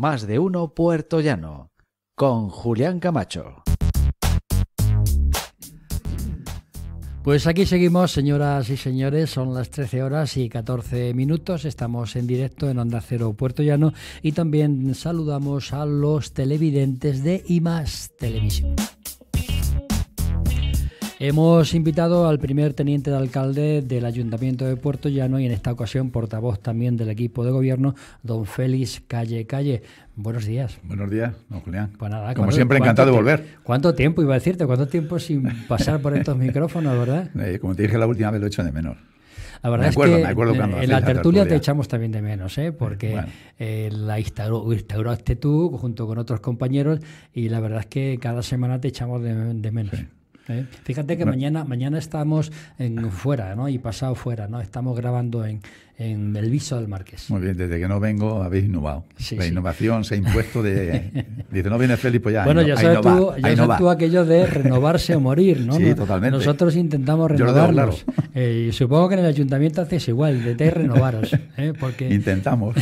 Más de uno Puerto Llano, con Julián Camacho. Pues aquí seguimos, señoras y señores, son las 13 horas y 14 minutos, estamos en directo en Onda Cero Puerto Llano y también saludamos a los televidentes de IMAS Televisión. Hemos invitado al primer teniente de alcalde del Ayuntamiento de Puerto Llano y en esta ocasión portavoz también del equipo de gobierno, don Félix Calle Calle. Buenos días. Buenos días, don Julián. Pues nada, Como ¿cuánto- siempre, encantado de volver. ¿Cuánto tiempo iba a decirte? ¿Cuánto tiempo sin pasar por estos micrófonos, verdad? Eh, como te dije la última vez, lo he hecho de menos. La verdad acuerdo, es que acuerdo en hacéis la la tertulia te echamos también de menos, ¿eh? porque Bueno. eh, la instauró- instauraste tú junto con otros compañeros y la verdad es que cada semana te echamos de, de menos. Sí. ¿Eh? Fíjate que mañana, mañana estamos en fuera, ¿no? Y pasado fuera, ¿no? Estamos grabando en, en el Viso del Marqués. Muy bien, desde que no vengo habéis innovado. Sí, la sí. innovación se ha impuesto de... Dice, no viene Félix, pues ya. Bueno, ya sabes, tú, ya sabes tú aquello de renovarse o morir, ¿no? Sí, totalmente. Nosotros intentamos Yo lo renovarnos. claro. Eh, y supongo que en el ayuntamiento haces igual, intentáis renovaros, ¿eh? porque Intentamos.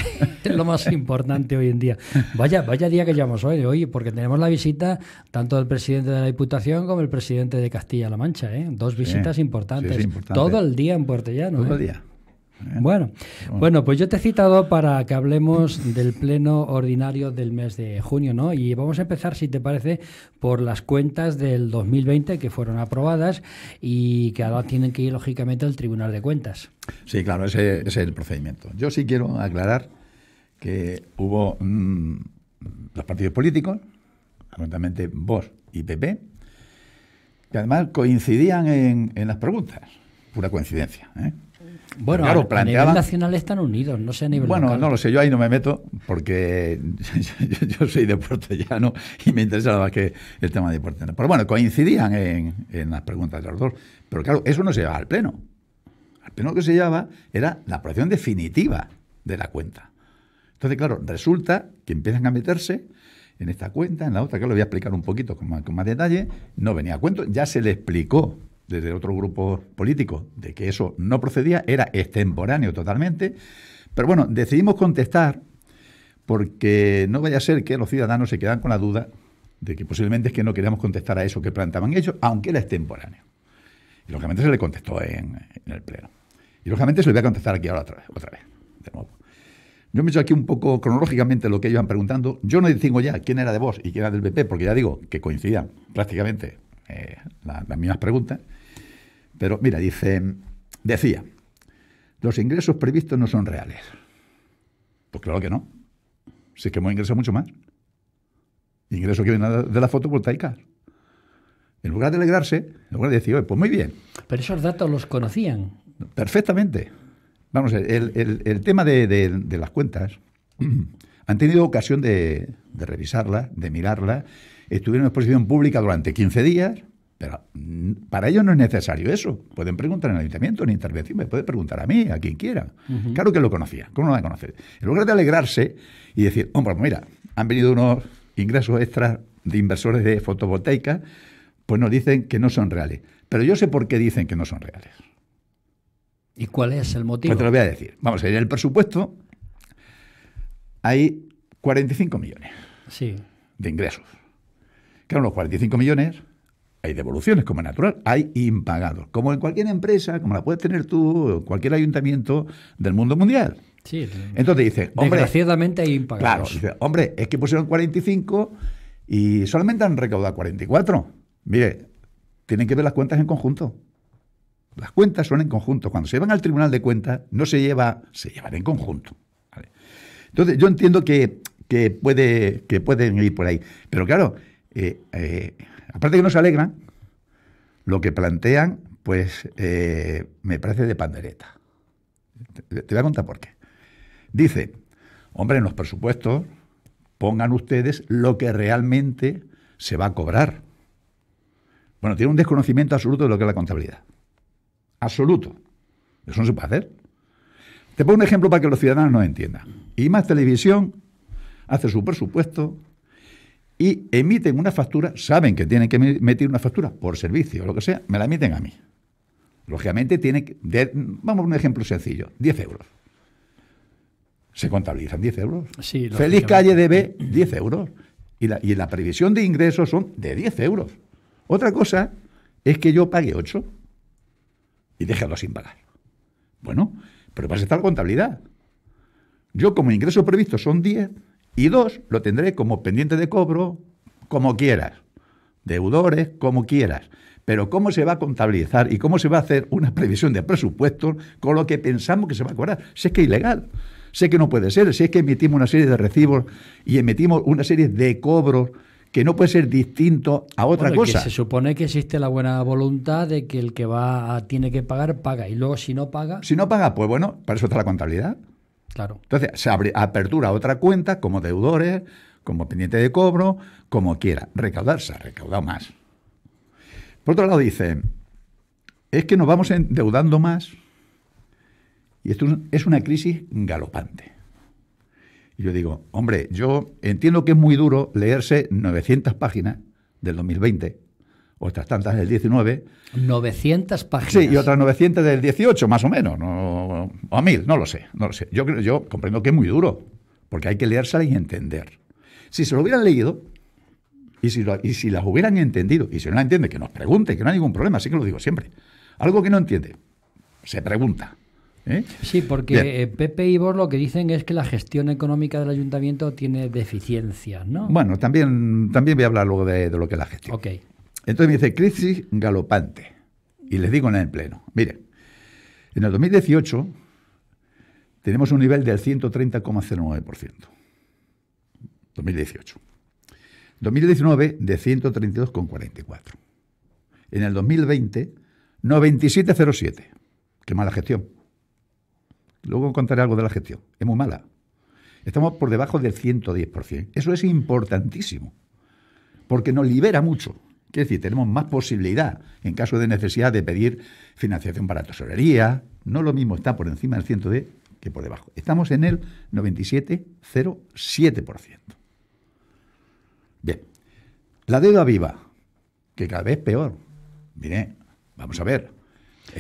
es lo más importante hoy en día. Vaya, vaya día que llevamos hoy, hoy, porque tenemos la visita tanto del presidente de la Diputación como el presidente de Castilla-La Mancha, ¿eh? Dos visitas importantes. importante. Todo el día en Puerto Llano. Todo ¿eh? el día. Bueno, bueno, pues yo te he citado para que hablemos del pleno ordinario del mes de junio, ¿no? Y vamos a empezar, si te parece, por las cuentas del 2020 que fueron aprobadas y que ahora tienen que ir, lógicamente, al Tribunal de Cuentas. Sí, claro, ese, ese es el procedimiento. Yo sí quiero aclarar que hubo mm, los partidos políticos, concretamente Vox y PP, que además coincidían en, en las preguntas. Pura coincidencia. ¿eh? Bueno, Claro, a- a, planteaban- nivel nacional están unidos, no sé a nivel Bueno, local. no lo sé, yo ahí no me meto porque yo, yo soy de y me interesa más que el tema de. Pero bueno, coincidían en, en las preguntas de los dos. Pero claro, eso no se llevaba al Pleno. Al Pleno lo que se llevaba era la aprobación definitiva de la cuenta. Entonces, claro, resulta que empiezan a meterse en esta cuenta, en la otra, que lo voy a explicar un poquito con más, con más detalle, no venía a cuento, ya se le explicó desde otro grupo político de que eso no procedía, era extemporáneo totalmente, pero bueno, decidimos contestar porque no vaya a ser que los ciudadanos se quedan con la duda de que posiblemente es que no queríamos contestar a eso que planteaban ellos, aunque era extemporáneo. Y lógicamente se le contestó en, el Pleno. Y lógicamente se le voy a contestar aquí ahora otra vez, otra vez, de nuevo. Yo me he hecho aquí un poco cronológicamente lo que ellos iban preguntando. Yo no distingo ya quién era de vos y quién era del PP, porque ya digo que coincidían prácticamente eh, la- las mismas preguntas. Pero mira, dice, decía, los ingresos previstos no son reales. Pues claro que no. Si es que hemos ingresado mucho más. Ingresos que vienen de las fotovoltaicas. En lugar de alegrarse, en lugar de decir, "Oye, pues muy bien, Pero esos datos los conocían. Perfectamente. Vamos a ver, el, el- el tema de, de- de las cuentas, han tenido ocasión de, de revisarlas, de mirarlas, estuvieron en exposición pública durante 15 días, pero mm, para ellos no es necesario eso. Pueden preguntar en el ayuntamiento, en intervención, me puede preguntar a mí, a quien quiera. Claro que lo conocía, ¿cómo no lo va a conocer? En lugar de alegrarse y decir, hombre, pues mira, han venido unos ingresos extras de inversores de fotovoltaica, pues nos dicen que no son reales. Pero yo sé por qué dicen que no son reales. ¿Y cuál es el motivo? Pues te lo voy a decir. Vamos en el presupuesto hay 45 millones Sí. de ingresos. Claro, los 45 millones hay devoluciones, como es natural, hay impagados, como en cualquier empresa, como la puedes tener tú, en cualquier ayuntamiento del mundo mundial. Sí. Entonces dice, hombre, Desgraciadamente hay claro, impagados. dice, hombre, es que pusieron 45 y solamente han recaudado 44. Mire, tienen que ver las cuentas en conjunto. Las cuentas son en conjunto. Cuando se van al Tribunal de Cuentas, no se lleva, se llevan en conjunto. ¿vale? Entonces, yo entiendo que, que, puede, que pueden ir por ahí. Pero claro, eh, eh, aparte que no se alegran, lo que plantean, pues eh, me parece de pandereta. Te, voy a contar por qué. Dice, hombre, en los presupuestos pongan ustedes lo que realmente se va a cobrar. Bueno, tiene un desconocimiento absoluto de lo que es la contabilidad. Absoluto. Eso no se puede hacer. Te pongo un ejemplo para que los ciudadanos nos entiendan. Y más televisión hace su presupuesto y emiten una factura, saben que tienen que emitir una factura por servicio o lo que sea, me la emiten a mí. Lógicamente tiene que, de- vamos a un ejemplo sencillo, 10 euros. se contabilizan 10 euros. Sí, Feliz calle debe 10 euros. Y la, y la previsión de ingresos son de 10 euros. Otra cosa es que yo pague 8 y déjalo sin pagar. Bueno, pero para la contabilidad. Yo como ingreso previsto son 10 y 2 lo tendré como pendiente de cobro, como quieras. Deudores, como quieras. Pero cómo se va a contabilizar y cómo se va a hacer una previsión de presupuestos con lo que pensamos que se va a cobrar. Si es que es ilegal. Sé que no puede ser. Si es que emitimos una serie de recibos y emitimos una serie de cobros que no puede ser distinto a otra Bueno, que cosa. se supone que existe la buena voluntad de que el que va a- tiene que pagar, paga. Y luego si no paga, Si no paga, pues bueno, para eso está la contabilidad. Claro. Entonces, se abre apertura otra cuenta como deudores, como pendiente de cobro, como quiera. Recaudar, se ha recaudado más. Por otro lado, dice, es que nos vamos endeudando más y esto es una crisis galopante. Y yo digo, hombre, yo entiendo que es muy duro leerse 900 páginas del 2020, otras tantas del 19, 900 páginas. Sí, y otras 900 del 18, más o menos, no, o a 1000, no lo sé, no lo sé. Yo, creo- yo comprendo que es muy duro, porque hay que leérsela y entender. Si se lo hubieran leído, y si, lo- y si las hubieran entendido, y si no la entiende, que nos pregunte, que no hay ningún problema, así que lo digo siempre. Algo que no entiende, se pregunta. ¿eh? Sí, porque Bien. eh, Pepe y vos lo que dicen es que la gestión económica del ayuntamiento tiene deficiencias, ¿no? Bueno, también, también voy a hablar luego de, de lo que es la gestión. Ok. Entonces me dice, crisis galopante. Y les digo en el pleno, mire, en el 2018 tenemos un nivel del 130,09%. 2018. 2019 de 132,44. En el 2020, 97,07. Qué mala gestión. Luego contaré algo de la gestión. Es muy mala. Estamos por debajo del 110%. Eso es importantísimo porque nos libera mucho. Quiere decir, tenemos más posibilidad en caso de necesidad de pedir financiación para tesorería. No lo mismo está por encima del 110 que por debajo. Estamos en el 97,07%. Bien. La deuda viva, que cada vez peor. Mire, vamos a ver.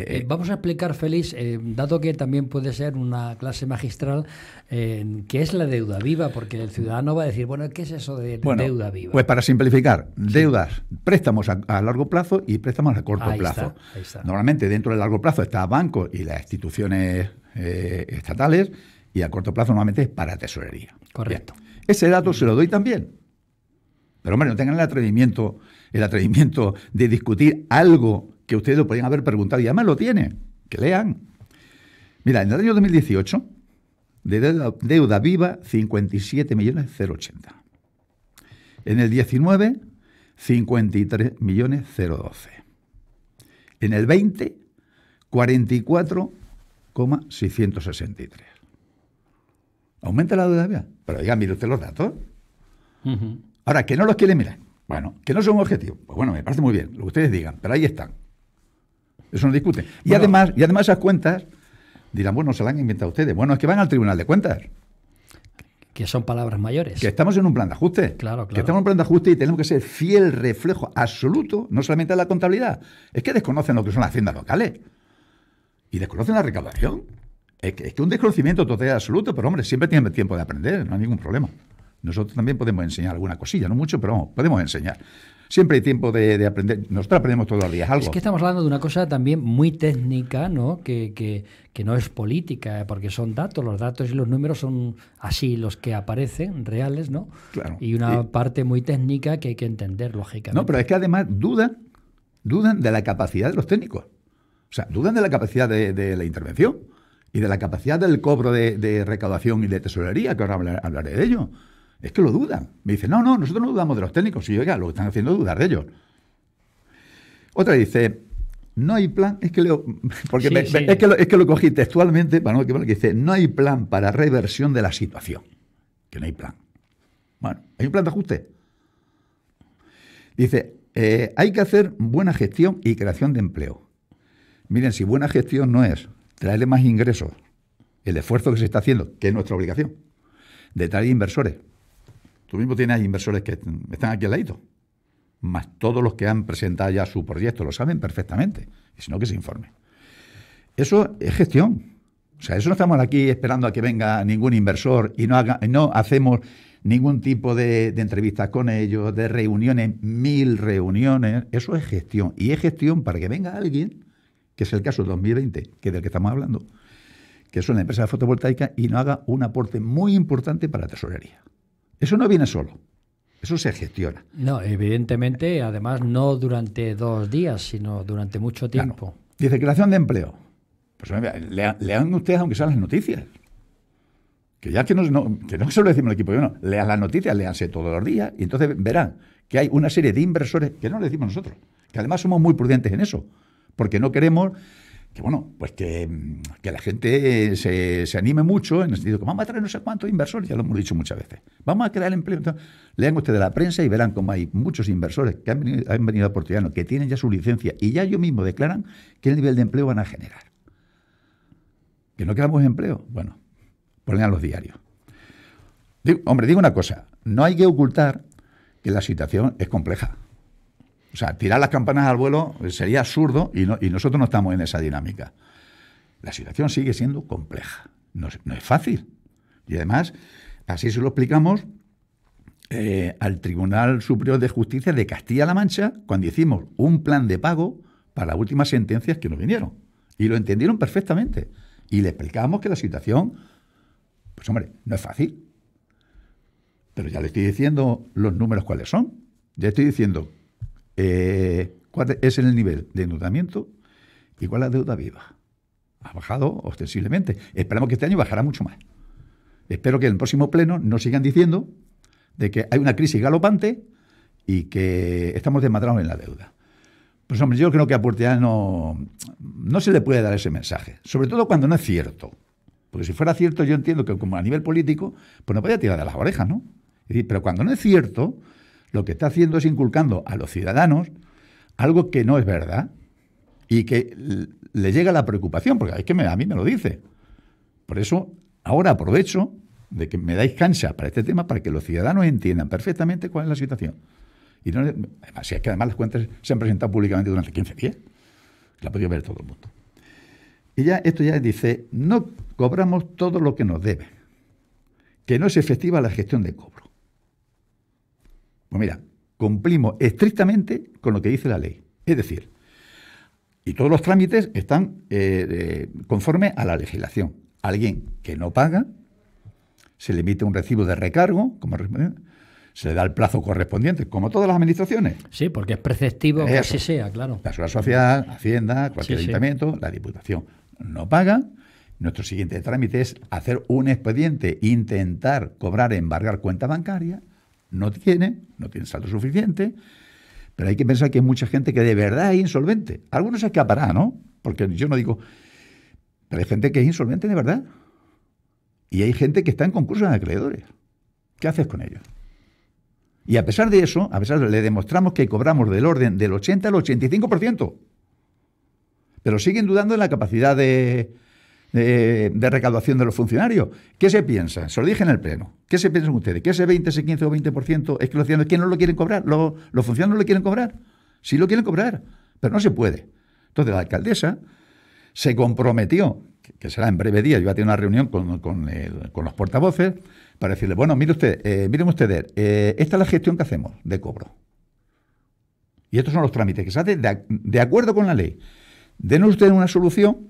Eh, Eh, vamos a explicar, Félix, eh, dado que también puede ser una clase magistral, eh, qué es la deuda viva, porque el ciudadano va a decir, bueno, ¿qué es eso de Bueno, deuda viva? Pues para simplificar, deudas, préstamos a, a largo plazo y préstamos a corto Ahí plazo. está, ahí está. Normalmente dentro del largo plazo está bancos y las instituciones estatales y a corto plazo normalmente es para tesorería. Correcto. Bien. Ese dato se lo doy también. Pero hombre, no tengan el atrevimiento, el atrevimiento de discutir algo que ustedes lo podrían haber preguntado y además lo tienen. Que lean. Mira, en el año 2018, de deuda, deuda viva, 57 millones 080. En el 19, 53 millones 012. En el 20, 44,663. ¿Aumenta la deuda viva? Pero oiga, mire usted los datos. Ahora, que no los quieren mirar. Bueno, que no son objetivos. Pues bueno, me parece muy bien, lo que ustedes digan, pero ahí están. Eso no discute. Y Bueno. además, y además esas cuentas dirán, bueno, se las han inventado ustedes. Bueno, es que van al Tribunal de Cuentas. Que son palabras mayores. Que estamos en un plan de ajuste. Claro, claro. Que estamos en un plan de ajuste y tenemos que ser fiel reflejo absoluto, no solamente de la contabilidad. Es que desconocen lo que son las haciendas locales. Y desconocen la recaudación. Es que es que un desconocimiento total y absoluto, pero hombre, siempre tienen tiempo de aprender, no hay ningún problema. Nosotros también podemos enseñar alguna cosilla, no mucho, pero vamos, podemos enseñar. Siempre hay tiempo de, de aprender. Nosotros aprendemos todos los días algo. Es que estamos hablando de una cosa también muy técnica, ¿no? Que, que, que no es política, porque son datos, los datos y los números son así los que aparecen, reales, ¿no? Claro. Y una Y- parte muy técnica que hay que entender, lógicamente. No, pero es que además dudan, dudan de la capacidad de los técnicos. O sea, dudan de la capacidad de, de la intervención y de la capacidad del cobro de, de recaudación y de tesorería, que ahora hablar- hablaré de ello. Es que lo dudan. Me dicen, no, no, nosotros no dudamos de los técnicos. Y oiga, lo que están haciendo es dudar de ellos. Otra dice, no hay plan, es que leo, porque Sí, me- sí. me- es, que lo, es que lo cogí textualmente, para no que dice, no hay plan para reversión de la situación. Que no hay plan. Bueno, ¿hay un plan de ajuste? Dice, eh, hay que hacer buena gestión y creación de empleo. Miren, si buena gestión no es traerle más ingresos, el esfuerzo que se está haciendo, que es nuestra obligación, de traer inversores. Tú mismo tienes inversores que están aquí al ladito, más todos los que han presentado ya su proyecto, lo saben perfectamente, y si no, que se informe. Eso es gestión. O sea, eso no estamos aquí esperando a que venga ningún inversor y no, haga- no hacemos ningún tipo de, de entrevistas con ellos, de reuniones, mil reuniones. Eso es gestión. Y es gestión para que venga alguien, que es el caso del 2020, que es del que estamos hablando, que son la empresa fotovoltaica, y nos haga un aporte muy importante para la tesorería. Eso no viene solo. Eso se gestiona. No, evidentemente, además no durante dos días, sino durante mucho Claro. tiempo. Dice creación de empleo. Pues lean, lean ustedes aunque sean las noticias. Que ya que no, no- que no se lo decimos al equipo, yo no. Lean las noticias, léanse todos los días y entonces verán que hay una serie de inversores que no lo decimos nosotros. Que además somos muy prudentes en eso. Porque no queremos que, bueno, pues que, mm, que la gente se, se anime mucho en el sentido que vamos a traer no sé cuántos inversores, ya lo hemos dicho muchas veces. Vamos a crear empleo. Entonces, lean ustedes la prensa y verán cómo hay muchos inversores que han venido, han venido a Portugal, que tienen ya su licencia y ya ellos mismos declaran qué nivel de empleo van a generar. ¿Que no queramos empleo? Bueno, ponen los diarios. Hombre, digo una cosa, no hay que ocultar que la situación es compleja. O sea, tirar las campanas al vuelo sería absurdo y, no- y nosotros no estamos en esa dinámica. La situación sigue siendo compleja, no, es- fácil. Y además, así se lo explicamos eh, al Tribunal Superior de Justicia de Castilla-La Mancha cuando hicimos un plan de pago para las últimas sentencias que nos vinieron. Y lo entendieron perfectamente. Y le explicamos que la situación, pues hombre, no es fácil. Pero ya le estoy diciendo los números cuáles son. Ya estoy diciendo eh, cuál es el nivel de endeudamiento y cuál es la deuda viva. Ha bajado ostensiblemente. Esperamos que este año bajará mucho más. Espero que en el próximo pleno nos sigan diciendo de que hay una crisis galopante y que estamos desmadrados en la deuda. Pues hombre, yo creo que a Portugal no, no se le puede dar ese mensaje, sobre todo cuando no es cierto. Porque si fuera cierto, yo entiendo que como a nivel político, pues no podía tirar de las orejas, ¿no? Pero cuando no es cierto, lo que está haciendo es inculcando a los ciudadanos algo que no es verdad y que le llega la preocupación, porque es que a mí me lo dice. Por eso, ahora aprovecho de que me dais cancha para este tema para que los ciudadanos entiendan perfectamente cuál es la situación. Y además, si es que además las cuentas se han presentado públicamente durante 15 días, la ha ver todo el mundo. Y ya esto ya dice, no cobramos todo lo que nos debe, que no es efectiva la gestión de cobro. Pues mira, cumplimos estrictamente con lo que dice la ley. Es decir, y todos los trámites están eh, conforme a la legislación. Alguien que no paga, se le emite un recibo de recargo, como se le da el plazo correspondiente, como todas las administraciones. Sí, porque es preceptivo que así sea, claro. La Seguridad Social, Hacienda, cualquier Sí, sí. ayuntamiento, la Diputación no paga. Nuestro siguiente trámite es hacer un expediente, intentar cobrar, embargar cuenta bancaria. No tiene, no tiene saldo suficiente. Pero hay que pensar que hay mucha gente que de verdad es insolvente. Algunos se escapará, ¿no? Porque yo no digo. Pero hay gente que es insolvente de verdad. Y hay gente que está en concursos de acreedores. ¿Qué haces con ellos? Y a pesar de eso, a pesar de le demostramos que cobramos del orden del 80 al 85%. Pero siguen dudando de la capacidad de, de, recaudación de los funcionarios. ¿Qué se piensa? Se lo dije en el Pleno. ¿Qué se piensan ustedes? ¿Que ese 20, ese 15 o 20% es que los ciudadanos que no lo quieren cobrar? ¿Los, los funcionarios no lo quieren cobrar? Sí lo quieren cobrar, pero no se puede. Entonces la alcaldesa se comprometió, que- será en breve día, yo voy a tener una reunión con, con con los portavoces, para decirle, bueno, mire usted, eh, miren ustedes, eh, esta es la gestión que hacemos de cobro. Y estos son los trámites que se hacen de, ac- de acuerdo con la ley. Denos ustedes una solución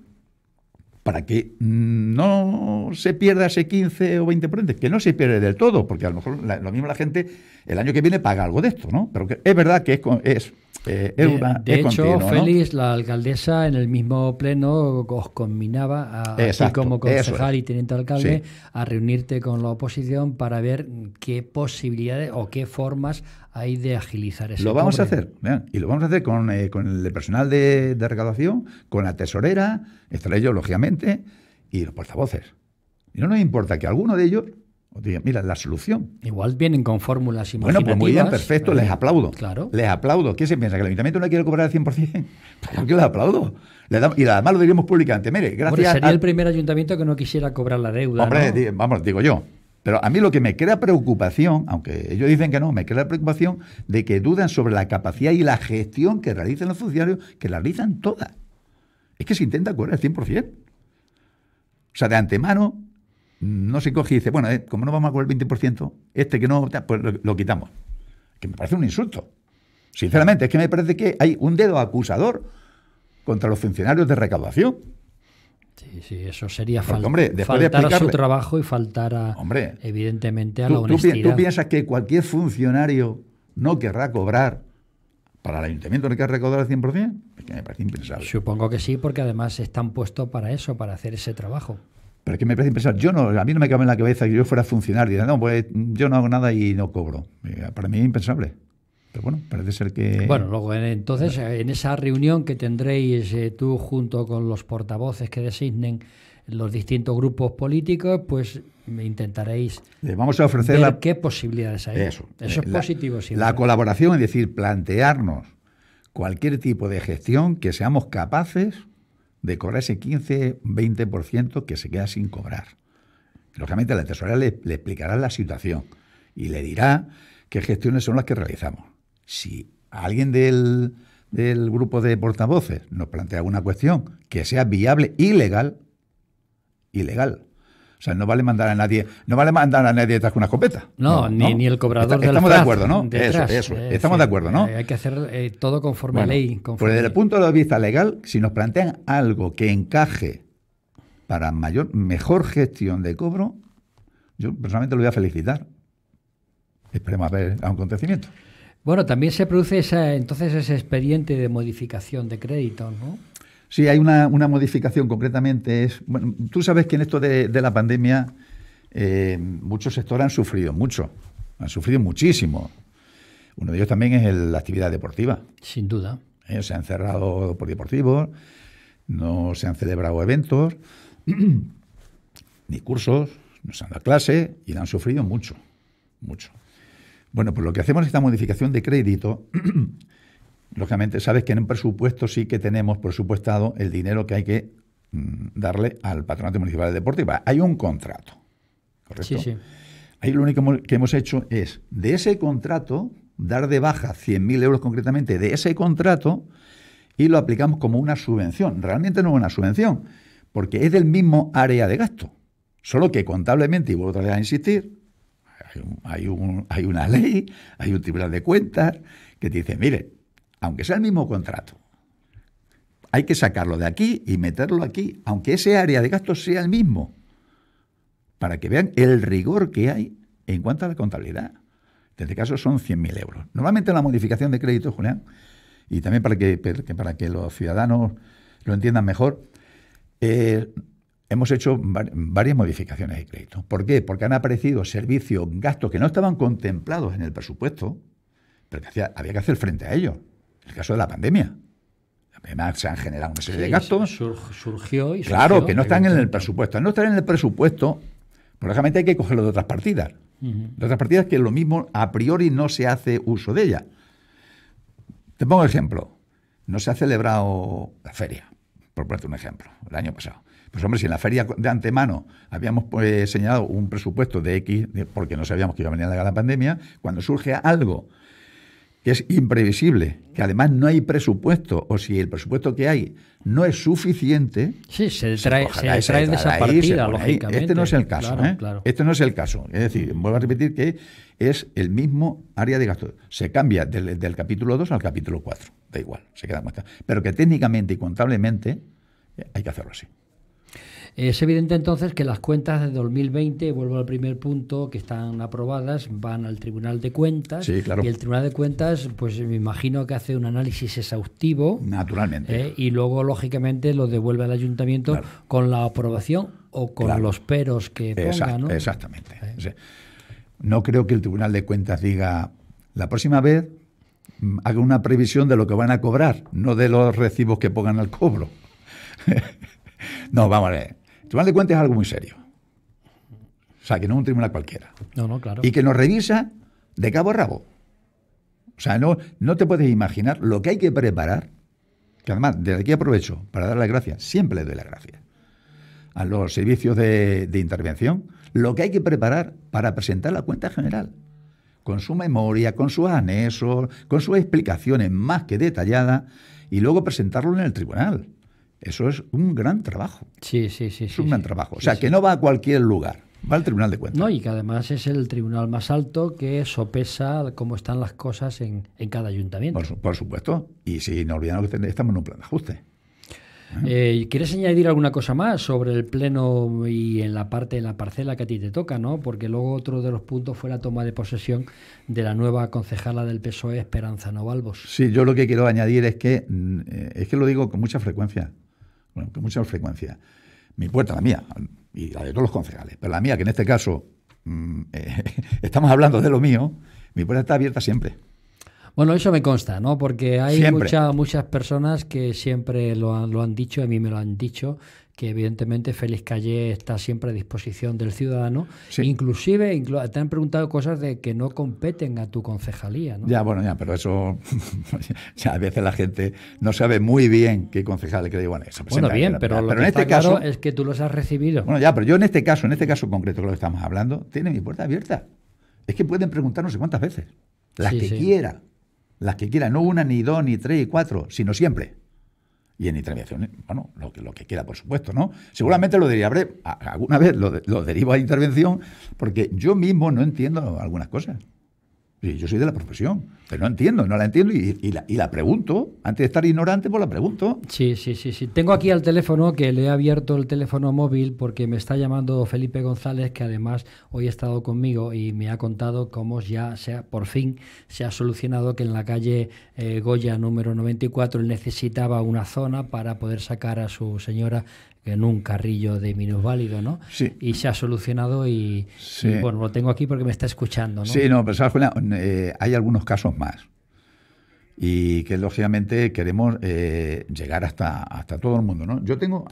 para que no se pierda ese 15 o 20%, que no se pierde del todo, porque a lo mejor lo mismo la gente el año que viene paga algo de esto, ¿no? Pero que es verdad que es, eh, es una- de es hecho, continuo, ¿no? Félix, la alcaldesa, en el mismo pleno os combinaba, a, Exacto, como eso concejal es. y teniente alcalde, Sí. a reunirte con la oposición para ver qué posibilidades o qué formas hay de agilizar ese Lo vamos a hacer, vean, y lo vamos a hacer con, eh, con el personal de, de recaudación, con la tesorera, estaré yo, lógicamente, y los portavoces. Y no nos importa que alguno de ellos mira, la solución. Igual vienen con fórmulas Bueno, imaginativas. pues muy bien, perfecto, les ¿eh? aplaudo. Claro. Les aplaudo. ¿Qué se piensa? ¿Que el ayuntamiento no quiere cobrar al 100%? Pues que les aplaudo. Damos- y además lo diríamos públicamente. Mire, gracias Hombre, sería a- el primer ayuntamiento que no quisiera cobrar la deuda. Hombre, ¿no? di- vamos, digo yo. Pero a mí lo que me crea preocupación, aunque ellos dicen que no, me crea preocupación de que dudan sobre la capacidad y la gestión que realizan los funcionarios, que la realizan todas. Es que se intenta cobrar el 100%. O sea, de antemano no se coge y dice, bueno, eh, como no vamos a cobrar el 20%, este que no, pues lo, lo quitamos. Que me parece un insulto. Sinceramente, es que me parece que hay un dedo acusador contra los funcionarios de recaudación. Sí, sí, eso sería Porque, fal- hombre, después de faltar a su trabajo y faltar a, Hombre, evidentemente a ¿Tú, la honestidad. tú piensas que cualquier funcionario no querrá cobrar para el ayuntamiento no querrá recaudar al 100%? Es que me parece impensable. Supongo que sí, porque además están puestos para eso, para hacer ese trabajo. Pero es que me parece impensable. Yo no, a mí no me cabe en la cabeza que yo fuera funcionario y diga, no, pues yo no hago nada y no cobro. Eh, Para mí es impensable. Pero bueno, parece ser que... Bueno, luego en- entonces eh, en esa reunión que tendréis eh, tú junto con los portavoces que designen los distintos grupos políticos, pues intentaréis le vamos a ofrecer ver la, qué posibilidades hay. Eso. Eso es La- positivo siempre. La colaboración, es decir, plantearnos cualquier tipo de gestión que seamos capaces de cobrar ese 15-20% que se queda sin cobrar. Lógicamente, la tesorera le, explicará la situación y le dirá qué gestiones son las que realizamos. Si alguien del, del grupo de portavoces nos plantea alguna cuestión que sea viable y legal, ilegal. O sea, no vale mandar a nadie, no vale mandar a nadie detrás con una escopeta. No, ni, ni el cobrador Está- del Estamos de acuerdo, ¿no? detrás. eso, eso. Es Estamos de acuerdo, ¿no? eh, Hay que hacer eh, todo conforme Bueno, a ley. pues Conforme desde el punto de vista legal, si nos plantean algo que encaje para mayor, mejor gestión de cobro, yo personalmente lo voy a felicitar. Esperemos a ver a un acontecimiento. Bueno, también se produce esa, entonces ese expediente de modificación de crédito, ¿no? Sí, hay una, una modificación concretamente. Es, bueno, tú sabes que en esto de, de la pandemia eh, muchos sectores han sufrido mucho, han sufrido muchísimo. Uno de ellos también es el- la actividad deportiva. Sin duda. ¿eh? Se han cerrado por deportivos, no se han celebrado eventos, ni cursos, no se han dado clase y la han sufrido mucho, mucho. Bueno, pues lo que hacemos es esta modificación de crédito. Lógicamente, sabes que en un presupuesto sí que tenemos presupuestado el dinero que hay que mm, darle al Patronato Municipal de Deporte. Hay un contrato, ¿correcto? Sí, sí. Ahí lo único que hemos hecho es, de ese contrato, dar de baja 100.000 euros concretamente de ese contrato y lo aplicamos como una subvención. Realmente no es una subvención, porque es del mismo área de gasto. Solo que contablemente, y vuelvo otra vez a insistir, hay, un- hay un- hay una ley, hay un tribunal de cuentas que te dice, mire, aunque sea el mismo contrato, hay que sacarlo de aquí y meterlo aquí, aunque ese área de gasto sea el mismo para que vean el rigor que hay en cuanto a la contabilidad. En este caso son 100.000 euros. Normalmente la modificación de crédito, Julián, y también para que, para que- los ciudadanos lo entiendan mejor, eh, hemos hecho var- varias modificaciones de crédito. ¿Por qué? Porque han aparecido servicios, gastos que no estaban contemplados en el presupuesto, pero que había que hacer frente a ellos. En el caso de la pandemia. Además, se han generado una serie de gastos. sur- surgió y Claro, surgió, que no están en el presupuesto. Al no estar en el presupuesto, pues lógicamente hay que cogerlo de otras partidas. De otras partidas que lo mismo a priori no se hace uso de ella. Te pongo ejemplo. No se ha celebrado la feria, por ponerte un ejemplo, el año pasado. Pues hombre, si en la feria de antemano habíamos pues, señalado un presupuesto de X, de- porque no sabíamos que iba a venir la pandemia, cuando surge algo que es imprevisible, que además no hay presupuesto, o si el presupuesto que hay no es suficiente, Sí, se trae, se y se trae de esa ahí, partida, lógicamente. Este no es el caso. Claro, ¿eh? claro. Este no es el caso. Es decir, vuelvo a repetir que es el mismo área de gasto. Se cambia del, del capítulo 2 al capítulo 4. Da igual, se queda muestra. Pero que técnicamente y contablemente eh, hay que hacerlo así. Es evidente entonces que las cuentas de 2020, vuelvo al primer punto, que están aprobadas, van al Tribunal de Cuentas. Sí, claro. Y el Tribunal de Cuentas, pues me imagino que hace un análisis exhaustivo. Naturalmente. ¿eh? y luego, lógicamente, lo devuelve al ayuntamiento Claro. con la aprobación o con Claro. los peros que ponga, Exact- ¿no? Exactamente. Eh. O sea, no creo que el Tribunal de Cuentas diga, la próxima vez mm, haga una previsión de lo que van a cobrar, no de los recibos que pongan al cobro. no, vamos a ver. El Tribunal de Cuentas es algo muy serio. O sea, que no es un tribunal cualquiera. No, no, claro. Y que nos revisa de cabo a rabo. O sea, no, no te puedes imaginar lo que hay que preparar, que además desde aquí aprovecho para dar las gracias, siempre le doy las gracias a los servicios de, de intervención, lo que hay que preparar para presentar la cuenta general, con su memoria, con sus anexos, con sus explicaciones más que detalladas, y luego presentarlo en el tribunal. Eso es un gran trabajo. Sí, sí, sí. Es sí, un gran sí. trabajo. O sea, sí. que no va a cualquier lugar, va al Tribunal de Cuentas. No, y que además es el tribunal más alto que sopesa cómo están las cosas en, en cada ayuntamiento. Por, su- por supuesto. Y si no olvidamos que estamos en un plan de ajuste. Eh, ¿Quieres añadir alguna cosa más sobre el pleno y en la parte de la parcela que a ti te toca, no? Porque luego otro de los puntos fue la toma de posesión de la nueva concejala del PSOE, Esperanza Novalvos. Sí, yo lo que quiero añadir es que, mm, eh, es que lo digo con mucha frecuencia. Bueno, con mucha frecuencia. Mi puerta, la mía, y la de todos los concejales, pero la mía, que en este caso mm, eh, estamos hablando de lo mío, mi puerta está abierta siempre. Bueno, eso me consta, ¿no? Porque hay mucha- muchas personas que siempre lo han, lo han dicho, a mí me lo han dicho, que evidentemente Félix Calle está siempre a disposición del ciudadano. Sí. Inclusive inclu- te han preguntado cosas de que no competen a tu concejalía, ¿no? Ya, bueno, ya, pero eso, ya a veces la gente no sabe muy bien qué concejal que bueno, se Bueno, presenta, bien, pero, lo en que este está claro caso, es que tú los has recibido. bueno, ya, pero yo en este caso, en este caso concreto que lo que estamos hablando, tiene mi puerta abierta. Es que pueden preguntar no sé cuántas veces, las Sí, que sí. quiera, las que quiera, no una, ni dos, ni tres, ni cuatro, sino siempre. Y en intervención, bueno, lo que, lo que quiera, por supuesto, ¿no? Seguramente lo derivaré, alguna vez lo, lo derivo a intervención, porque yo mismo no entiendo algunas cosas. Yo soy de la profesión, pero no entiendo, no la entiendo y, la, y la pregunto. Antes de estar ignorante, pues la pregunto. Sí, sí, sí, sí. Tengo aquí al teléfono que le he abierto el teléfono móvil porque me está llamando Felipe González, que además hoy ha estado conmigo y me ha contado cómo ya se ha- por fin se ha solucionado que en la calle eh, Goya número 94 él necesitaba una zona para poder sacar a su señora en un carrillo de minusválido, ¿no? Sí. Y se ha solucionado y, Sí. y, bueno, lo tengo aquí porque me está escuchando, ¿no? Sí, no, pero sabes, Julián, eh, hay algunos casos más. Y que lógicamente queremos eh, llegar hasta, hasta todo el mundo. ¿no? Yo tengo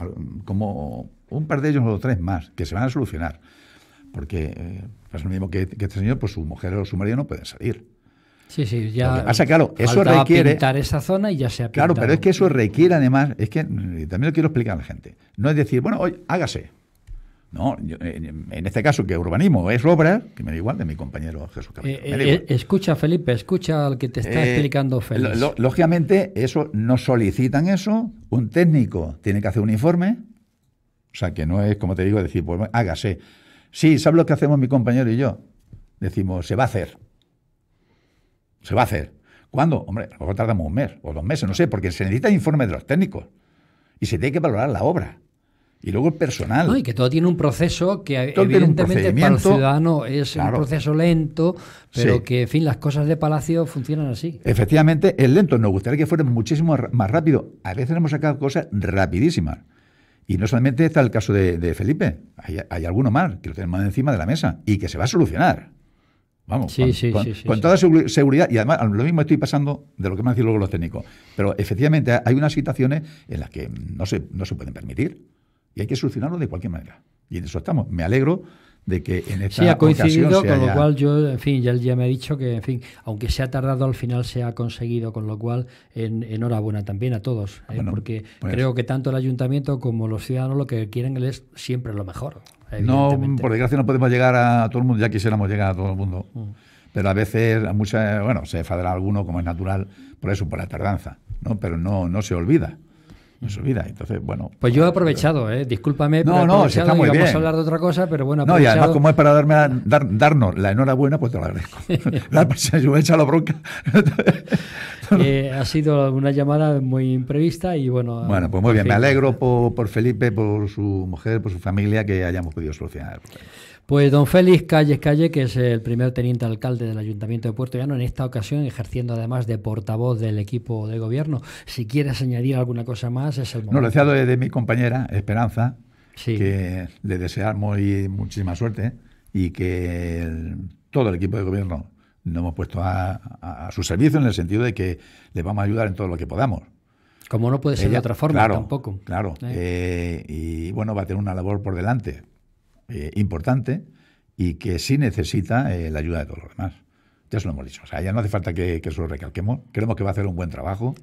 como un par de ellos o tres más que se van a solucionar. Porque eh, pasa lo mismo que, que este señor, pues su mujer o su marido no pueden salir. Sí, sí, ya. Lo que pasa, claro, eso requiere- pintar esa zona y ya se ha Claro, pero es que eso requiere además, es que también lo quiero explicar a la gente. No es decir, bueno, hoy hágase. No, yo, en este caso que urbanismo es obra, que me da igual de mi compañero Jesús. Eh, eh, escucha, Felipe, escucha al que te está Eh, explicando Félix. lo- lógicamente, eso no solicitan eso. Un técnico tiene que hacer un informe. O sea, que no es, como te digo, decir, pues hágase. Sí, ¿sabes lo que hacemos mi compañero y yo? Decimos, se va a hacer. Se va a hacer. ¿Cuándo? Hombre, a lo mejor tardamos un mes o dos meses, no sé, porque se necesita informe de los técnicos. Y se tiene que valorar la obra. Y luego el personal. No, y que todo tiene un proceso que Todo evidentemente para el ciudadano es un proceso lento, pero Sí. que, en fin, las cosas de Palacio funcionan así. Efectivamente, es lento. Nos gustaría que fuera muchísimo más rápido. A veces hemos sacado cosas rapidísimas. Y no solamente está el caso de, de Felipe, hay, hay alguno más que lo tenemos encima de la mesa y que se va a solucionar. Vamos, Sí, con, sí, con- sí, toda seguri- seguridad. Y además, lo mismo estoy pasando de lo que me han dicho luego los técnicos. Pero efectivamente hay unas situaciones en las que no se, no se pueden permitir. Y hay que solucionarlo de cualquier manera. Y en eso estamos. Me alegro de que en esta Sí, ha coincidido, ocasión se con lo cual yo, en fin, ya él ya me ha dicho que, en fin, aunque se ha tardado, al final se ha conseguido, con lo cual, en, enhorabuena también a todos, ¿eh? Bueno, porque pues- creo que tanto el ayuntamiento como los ciudadanos lo que quieren es siempre lo mejor. No, por desgracia no podemos llegar a todo el mundo, ya quisiéramos llegar a todo el mundo. Mm. Pero a veces, a muchas, bueno, se enfadará alguno, como es natural, por eso, por la tardanza, ¿no? Pero no, no se olvida. No se olvida. Entonces, bueno. Pues yo he aprovechado, ¿eh? discúlpame, No, pero he no, si está muy vamos bien. a hablar de otra cosa, pero bueno, No, y además, como es para darme dar- darnos la enhorabuena, pues te lo agradezco. La si me echa la bronca. Eh, ha sido una llamada muy imprevista y bueno. bueno, pues muy en bien. Me alegro por, por Felipe, por su mujer, por su familia, que hayamos podido solucionar. Pues don Félix Calles Calle, que es el primer teniente alcalde del Ayuntamiento de Puerto Llano, en esta ocasión ejerciendo además de portavoz del equipo de gobierno. Si quieres añadir alguna cosa más, es el No, momento. lo decía de, de mi compañera, Esperanza, Sí. que le deseamos y muchísima suerte y que el- todo el equipo de gobierno nos hemos puesto a, a- a su servicio en el sentido de que le vamos a ayudar en todo lo que podamos. Como no puede ser de otra forma claro, tampoco. Claro. ¿Eh? Eh, y bueno, va a tener una labor por delante eh, importante y que sí necesita eh, la ayuda de todos los demás. Ya se lo hemos dicho. O sea, ya no hace falta que, que eso lo recalquemos. Creemos que va a hacer un buen trabajo.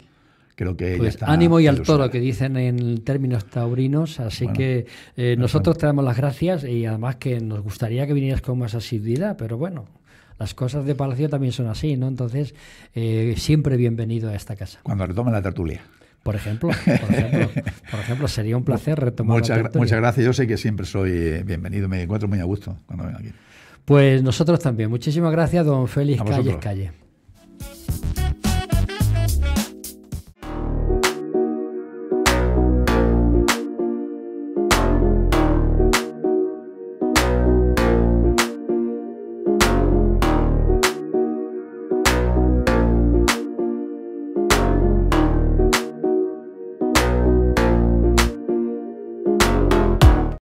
Creo que Pues está ánimo y al toro que dicen en términos taurinos, así Bueno, que eh, nosotros te damos las gracias y además que nos gustaría que vinieras con más asiduidad, pero bueno, las cosas de Palacio también son así, ¿no? Entonces, eh, siempre bienvenido a esta casa. Cuando retomen la tertulia. Por ejemplo, por ejemplo, por ejemplo sería un placer retomar muchas, muchas gracias. Yo sé que siempre soy eh, bienvenido, me encuentro muy a gusto cuando vengo aquí. Pues nosotros también. Muchísimas gracias, don Félix Calles. Calle.